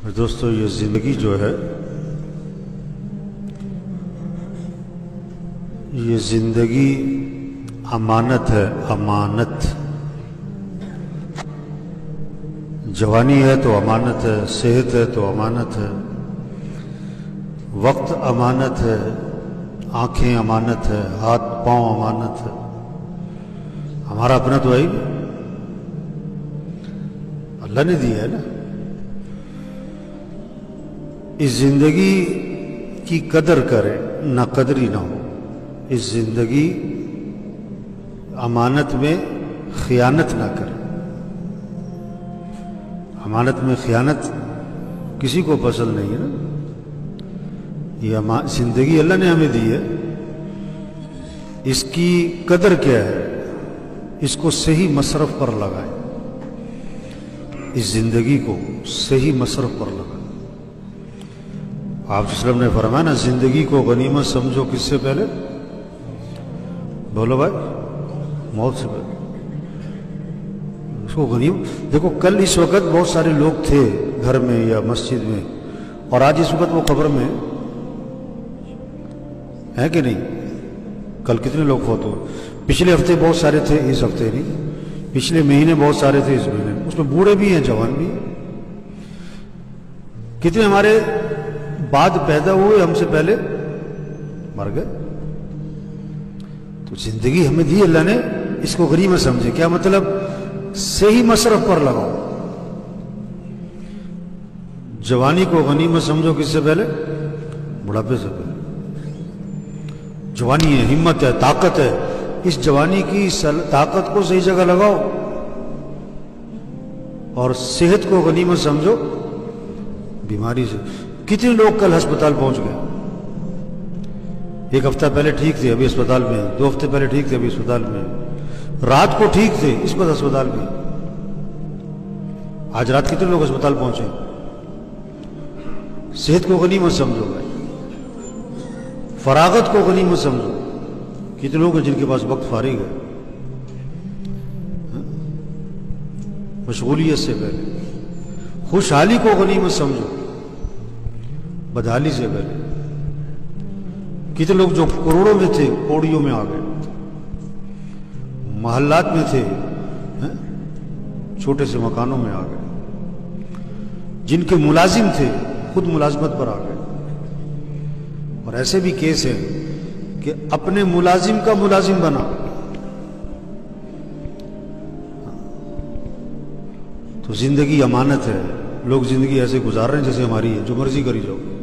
दोस्तों, ये ज़िंदगी जो है, ये ज़िंदगी अमानत है, अमानत। जवानी है तो अमानत है, सेहत है तो अमानत है। वक्त अमानत है, आँखें अमानत है, हाथ पाँव अमानत है। हमारा अपना तो है ही। अल्लाह ने दिया है ना? इस ज़िंदगी की कदर करे, ना कदरी ना हो। इस ज़िंदगी अमानत में खयानत ना करे। अमानत में खयानत किसी को पसंद नहीं है ना? ये ज़िंदगी अल्लाह ने हमें दी है। इसकी कदर क्या है? इसको सही मसरफ पर लगाए। इस ज़िंदगी को सही मसरफ पर लगाए। आप वसल्लम ने फरमाया ना, ज़िंदगी को गनीमत समझो किससे पहले? बोलो भाई, मौत से पहले। उसको गनीम देखो कल इस वक्त बहुत सारे लोग थे घर में या मस्जिद में, और आज इस वक्त वो खबर में है कि नहीं? कल कितने लोग फोत हुए? पिछले हफ़्ते बहुत सारे थे, इस हफ़्ते नहीं। पिछले महीने बहुत सारे थे, इस महीने। उसमें बूढ़े भी हैं, जवान भी। कितने हमारे बाद पैदा हुए हमसे पहले। मर गए। तो ज़िंदगी हमें दी अल्लाह ने, इसको गरीब समझे। क्या मतलब? सही मशरफ पर लगाओ। जवानी को गनीमत समझो किससे पहले? बुढ़ापे से पहले। जवानी है, हिम्मत है, ताकत है। इस जवानी की ताकत को सही जगह लगाओ। और सेहत को गनीमत समझो। बीमारी से। कितने लोग कल अस्पताल पहुँच गए? एक हफ़्ता पहले ठीक थे, अभी अस्पताल में दो हफ़्ते पहले ठीक थे, अभी अस्पताल में रात को ठीक थे, इस वक्त अस्पताल में आज रात कितने लोग अस्पताल पहुँचे? सेहत को गनी मत समझो भाई। फरागत को गनी मत समझो। कितने लोग हैं जिनके पास वक्त फारिग है? हाँ? मशगूलियत से पहले। खुशहाली को गनी मत समझो। बदहाली से पहले। कितने लोग जो करोड़ों में थे, पौड़ियों में आ गए। मोहल्लात में थे छोटे से मकानों में आ गए। जिनके मुलाजिम थे, खुद मुलाजमत पर आ गए। और ऐसे भी केस हैं कि अपने मुलाजिम का मुलाजिम बना। तो ज़िंदगी अमानत है। लोग ज़िंदगी ऐसे गुजार रहे हैं जैसे हमारी है। जो मर्ज़ी करी जाओ।